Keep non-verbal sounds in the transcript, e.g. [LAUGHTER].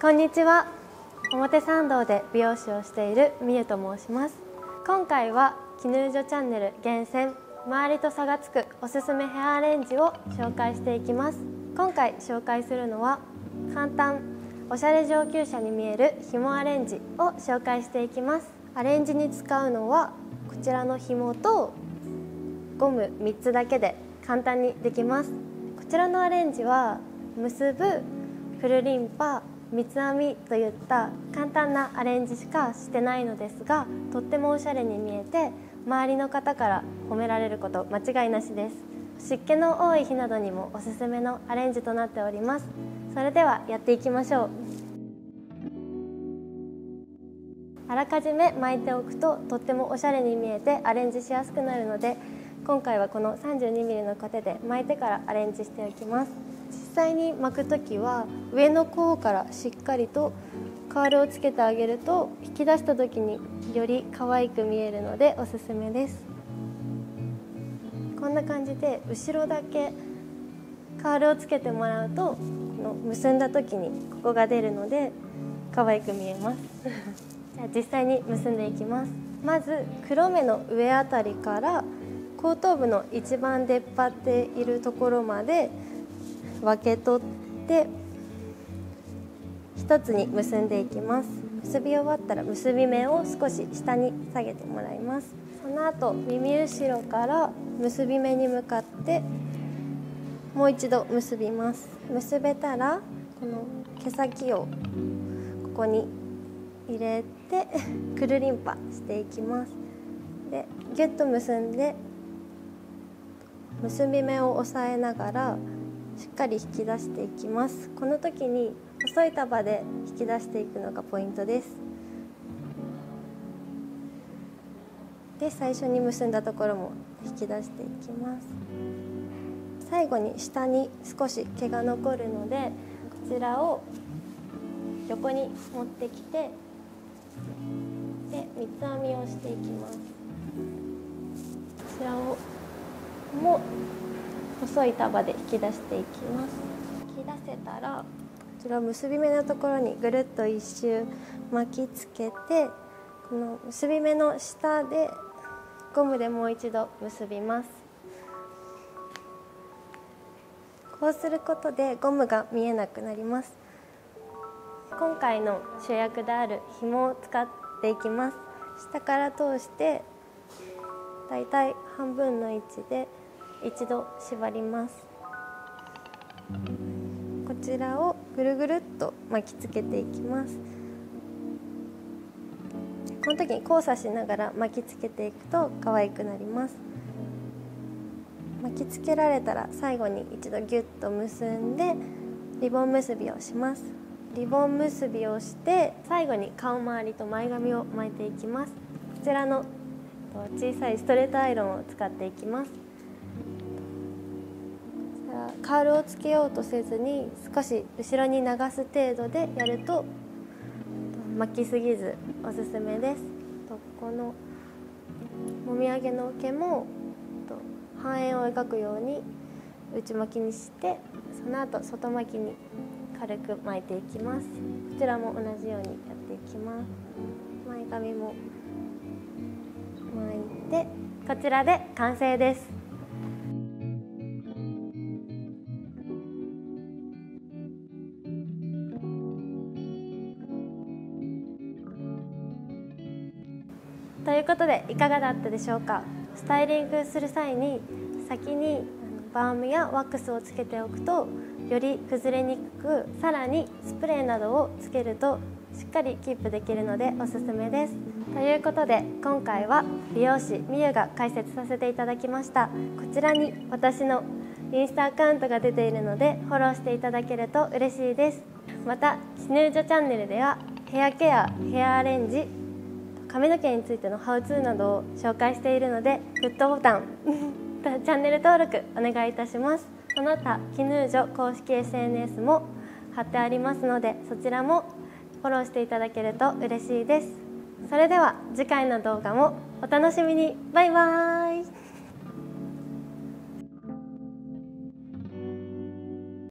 こんにちは。表参道で美容師をしているみゆと申します。今回は絹女チャンネル厳選周りと差がつくおすすめヘアアレンジを紹介していきます。今回紹介するのは簡単おしゃれ上級者に見える紐アレンジを紹介していきます。アレンジに使うのはこちらの紐とゴム3つだけで簡単にできます。こちらのアレンジは結ぶフルリンパ三つ編みといった簡単なアレンジしかしてないのですがとってもおしゃれに見えて周りの方から褒められること間違いなしです。湿気の多い日などにもおすすめのアレンジとなっております。それではやっていきましょう。あらかじめ巻いておくととってもおしゃれに見えてアレンジしやすくなるので今回はこの 32mm のコテで巻いてからアレンジしておきます。際に巻く時は上の甲からしっかりとカールをつけてあげると引き出した時により可愛く見えるのでおすすめです。こんな感じで後ろだけカールをつけてもらうとこの結んだ時にここが出るので可愛く見えます。[LAUGHS] じゃあ実際に結んでいきます。まず黒目の上あたりから後頭部の一番出っ張っているところまで分け取って一つに結んでいきます。結び終わったら結び目を少し下に下げてもらいます。その後耳後ろから結び目に向かってもう一度結びます。結べたらこの毛先をここに入れてくるりんぱしていきます。でギュッと結んで結び目を押さえながらしっかり引き出していきます。この時に細い束で引き出していくのがポイントです。で最初に結んだところも引き出していきます。最後に下に少し毛が残るのでこちらを横に持ってきてで三つ編みをしていきます。こちらをも細い束で引き出していきます。引き出せたらこちら結び目のところにぐるっと一周巻きつけてこの結び目の下でゴムでもう一度結びます。こうすることでゴムが見えなくなります。今回の主役である紐を使っていきます。下から通してだいたい半分の位置で一度縛ります。こちらをぐるぐるっと巻きつけていきます。この時に交差しながら巻きつけていくと可愛くなります。巻きつけられたら最後に一度ギュッと結んでリボン結びをします。リボン結びをして最後に顔周りと前髪を巻いていきます。こちらの小さいストレートアイロンを使っていきます。カールをつけようとせずに少し後ろに流す程度でやると巻きすぎずおすすめです。このもみあげの毛も半円を描くように内巻きにしてその後外巻きに軽く巻いていきます。こちらも同じようにやっていきます。前髪も巻いてこちらで完成です。ということでいかがだったでしょうか？スタイリングする際に先にバームやワックスをつけておくとより崩れにくくさらにスプレーなどをつけるとしっかりキープできるのでおすすめです。ということで今回は美容師みゆが解説させていただきました。こちらに私のインスタアカウントが出ているのでフォローしていただけると嬉しいです。また「シヌージョチャンネル」ではヘアケアヘアアレンジ髪の毛についてのハウツーなどを紹介しているのでグッドボタン [LAUGHS] チャンネル登録お願いいたします。その他キヌージョ公式 SNS も貼ってありますのでそちらもフォローしていただけると嬉しいです。それでは次回の動画もお楽しみに。バイバーイ。